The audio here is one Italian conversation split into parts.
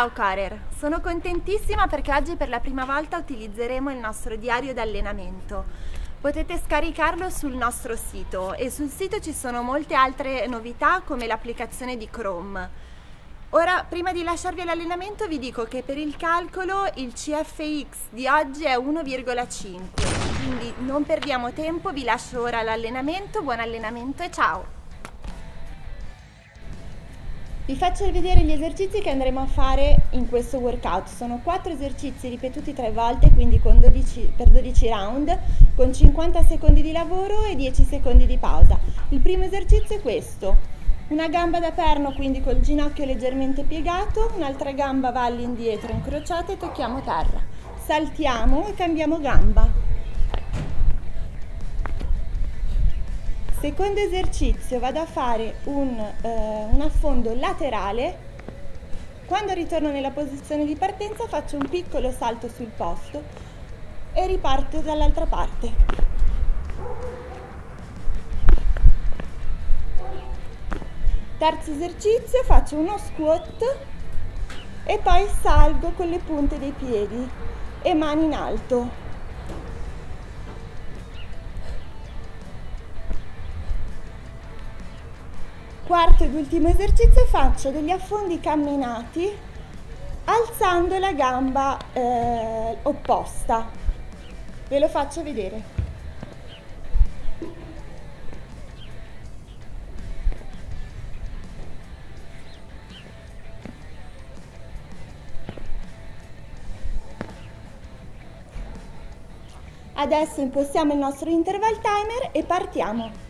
Ciao Corer, sono contentissima perché oggi per la prima volta utilizzeremo il nostro diario d'allenamento. Potete scaricarlo sul nostro sito e sul sito ci sono molte altre novità come l'applicazione di Chrome. Ora, prima di lasciarvi all'allenamento vi dico che per il calcolo il CFX di oggi è 1,5, quindi non perdiamo tempo, vi lascio ora l'allenamento, buon allenamento e ciao! Vi faccio vedere gli esercizi che andremo a fare in questo workout. Sono 4 esercizi ripetuti 3 volte, quindi 12, per 12 round, con 50 secondi di lavoro e 10 secondi di pausa. Il primo esercizio è questo. Una gamba da perno, quindi col ginocchio leggermente piegato, un'altra gamba va all'indietro, incrociata e tocchiamo terra. Saltiamo e cambiamo gamba. Secondo esercizio vado a fare un, eh, un affondo laterale. Quando ritorno nella posizione di partenza faccio un piccolo salto sul posto e riparto dall'altra parte. Terzo esercizio faccio uno squat e poi salgo con le punte dei piedi e mani in alto. Quarto ed ultimo esercizio faccio degli affondi camminati alzando la gamba eh, opposta. Ve lo faccio vedere. Adesso impostiamo il nostro interval timer e partiamo.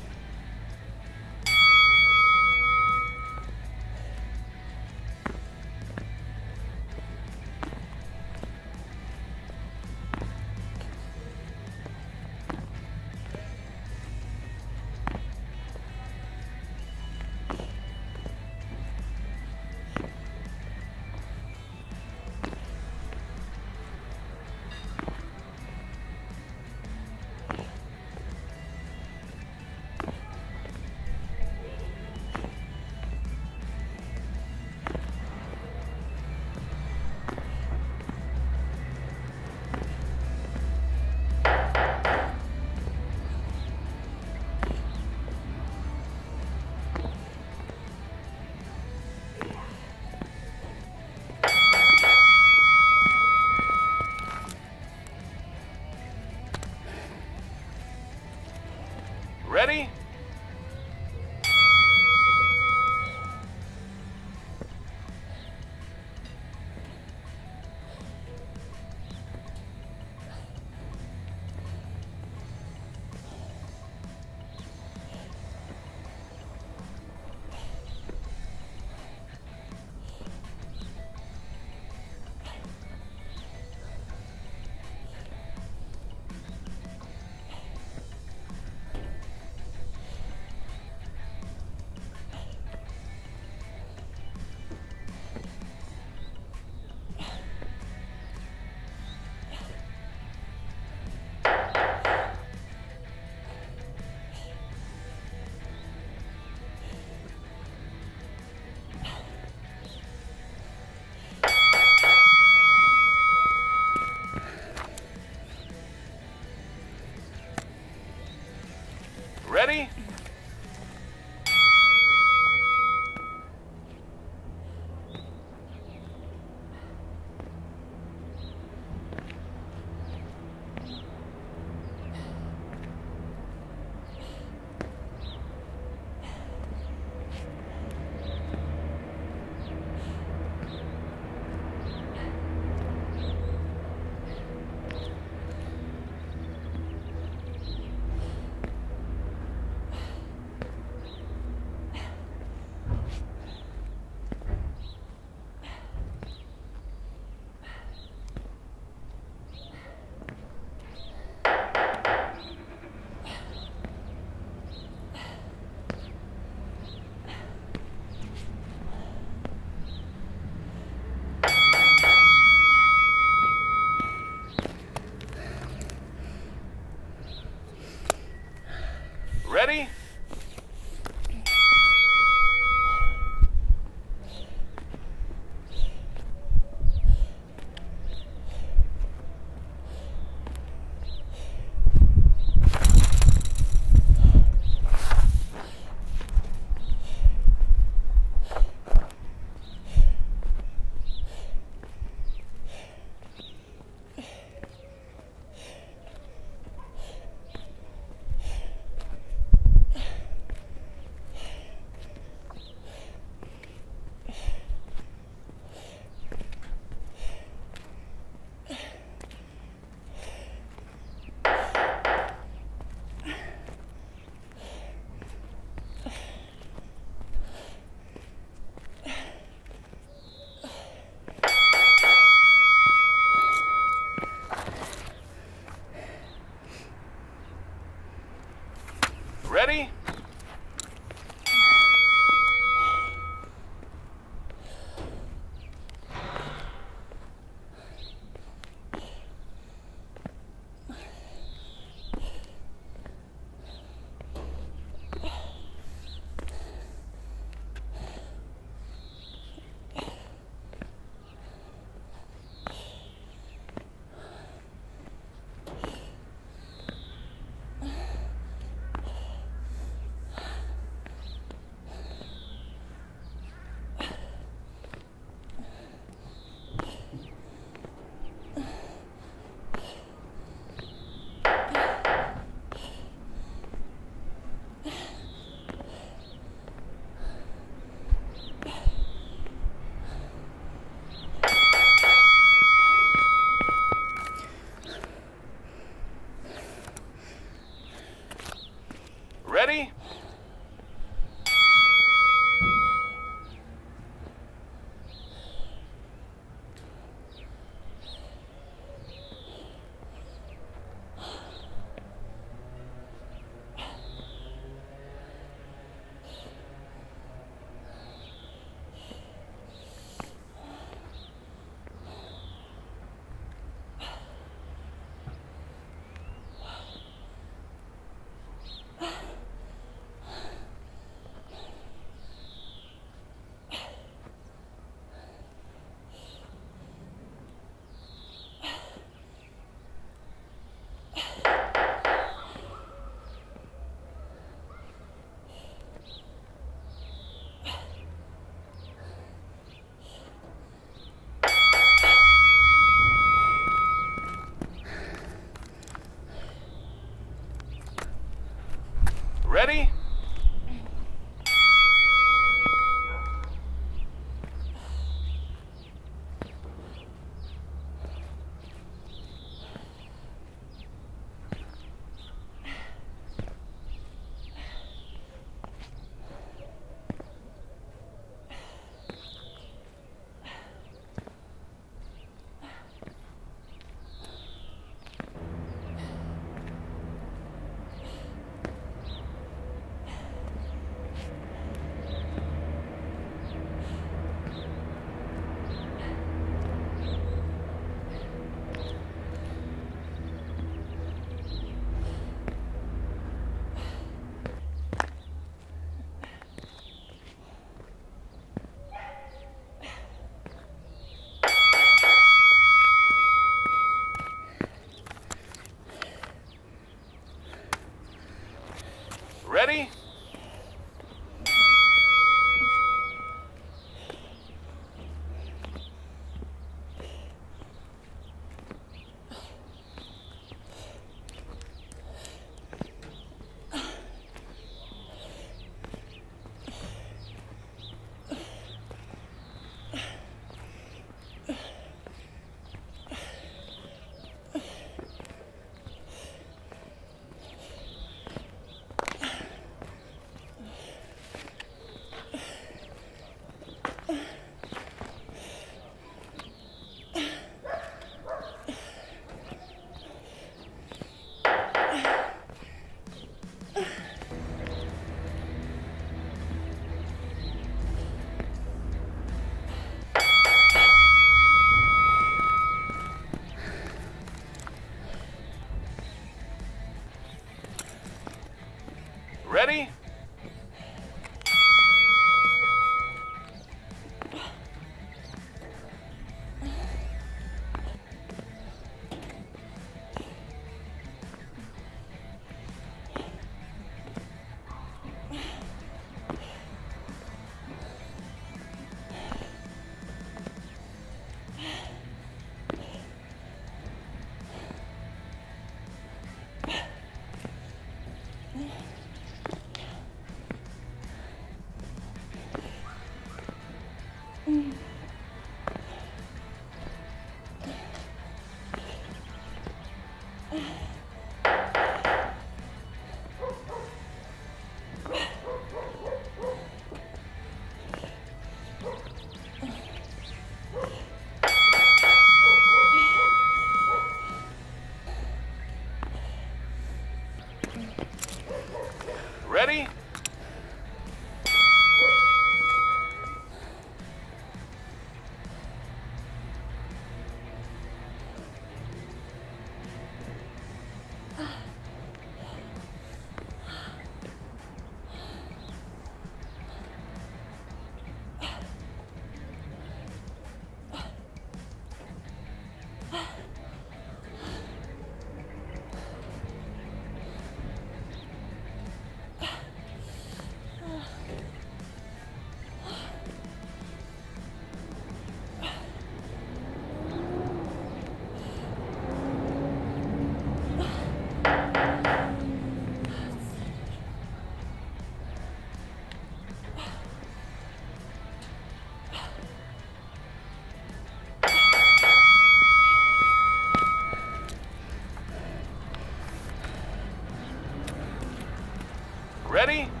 Ready?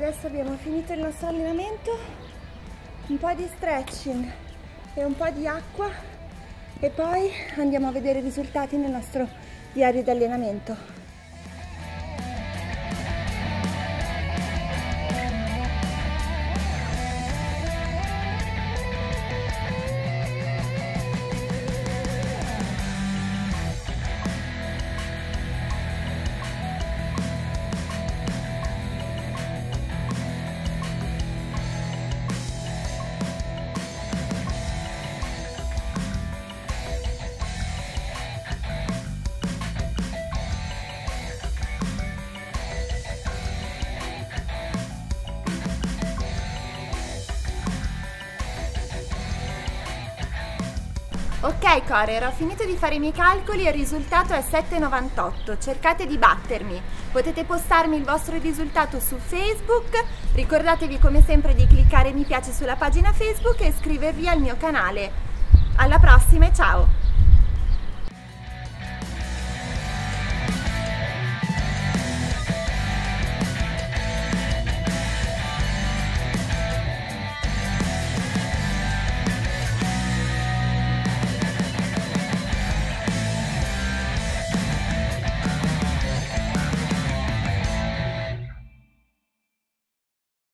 Adesso abbiamo finito il nostro allenamento, un po' di stretching e un po' di acqua e poi andiamo a vedere i risultati nel nostro diario di allenamento. Ok Corer, ho finito di fare i miei calcoli e il risultato è 7,98. Cercate di battermi. Potete postarmi il vostro risultato su Facebook. Ricordatevi come sempre di cliccare mi piace sulla pagina Facebook e iscrivervi al mio canale. Alla prossima e ciao!